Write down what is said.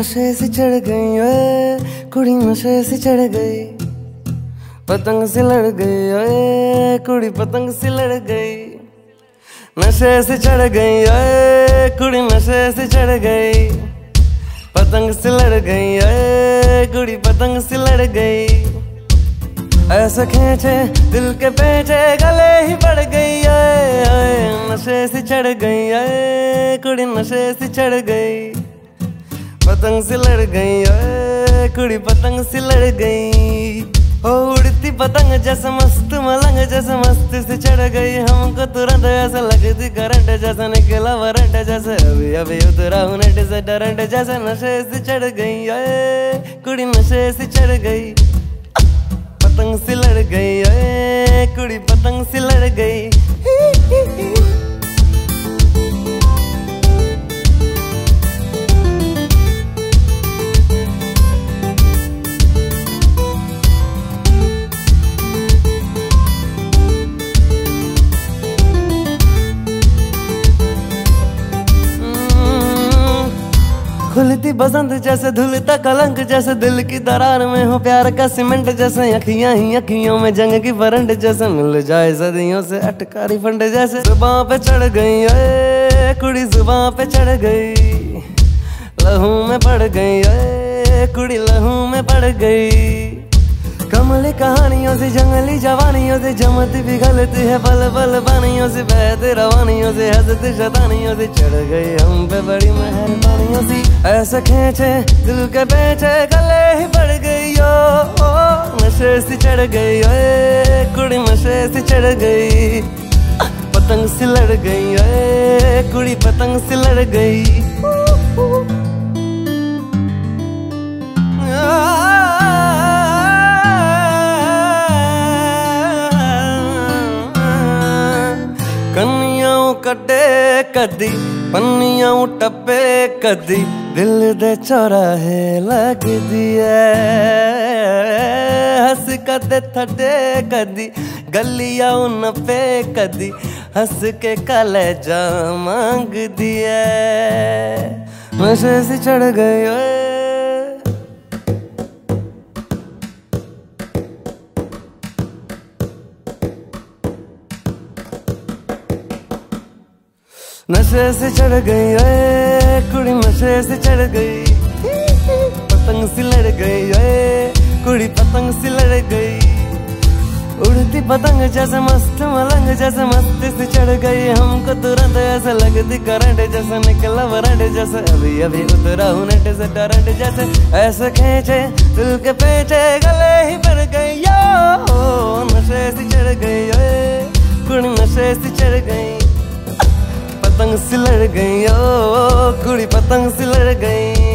नशे से चढ़ गई, ओए, कुड़ी नशे से चढ़ गई पतंग से लड़ गई ओए, कुड़ी पतंग से लड़ गई नशे से चढ़ गई, ओए, कुड़ी नशे से चढ़ गई पतंग से लड़ गई, ओए, कुड़ी पतंग से लड़ गई। ऐसा खेचे दिल के पेचे, गले ही पड़ गई आए आए, नशे से चढ़ गई आए कुड़ी नशे से चढ़ गई। पतंग से लड़ गई आए कुड़ी पतंग से लड़ गई। ओ, उड़ती पतंग जैसे मस्त, मलंग जैसे मस्त से चढ़ गई। हमको तुरंत ऐसा लगती, करंट जैसा निकला, वरंट जैसे। अभी अभी उतरा हूँ से, डरंट जैसे नशे से चढ़ गई आए कुड़ी नशे से चढ़ गई। पतंग से लड़ गई कुड़ी पतंग से लड़ गई। खुलती बसंत जैसे धुलता कलंक जैसे दिल की दरार में हो प्यार का सीमेंट जैसे अखियाँ ही अखियों में जंग की बरंड जैसे मिल जाए सदियों से अटका रिफंड जैसे। सुबह पे चढ़ गई, ओए, कुड़ी सुबह पे चढ़ गई। लहू में पड़ गई, ओए, कुड़ी लहू में पड़ गई। कमली कहानियों से जंगली जवानियों से जमती भी गलती है पल पल पानियों से बहते रवानियों से हँसते शतानियों से चढ़ गई हम पे बड़ी मेहरबानियों से। ऐसे खेचे दिल के बेचे गले ही पड़ गई ओ, ओ नशे से चढ़ गई ओए कुड़ी नशे से चढ़ गई। पतंग से लड़ गई ओए कुड़ी पतंग से लड़ गई। ਕਦੀ ਪੰਨੀਆਂ ਟੱਪੇ ਕਦੀ ਦਿਲ ਦੇ ਚੌਰਾਹੇ ਲੱਗਦੀ ਐ ਹੱਸ ਕਦੇ ਥੱਡੇ ਕਦੀ ਗਲੀਆਂ ਨੱਪੇ ਕਦੀ ਹੱਸ ਕੇ ਕਲੇਜਾ ਮੰਗਦੀ ਐ ਨਸ਼ੇ ਸੇ ਚੜ ਗਏ ਓਏ नशे से चढ़ गई, ओए, कुड़ी नशे से चढ़ गई। पतंग से लड़ गई, ओए, कुड़ी पतंग से लड़ गई। उड़ती पतंग जैसे मस्त, मलंग जैसे मस्त से चढ़ गई। हमको तुरंत ऐसा लगती करंट जैसे, निकला वरंट जैसे। अभी अभी उतरा हूँ नेट से, करंट जैसे। ऐसे खेचे, दिल के पेचे, गले ही पड़ गई पतंग से लड़ गई ओ कुड़ी पतंग से लड़ गई।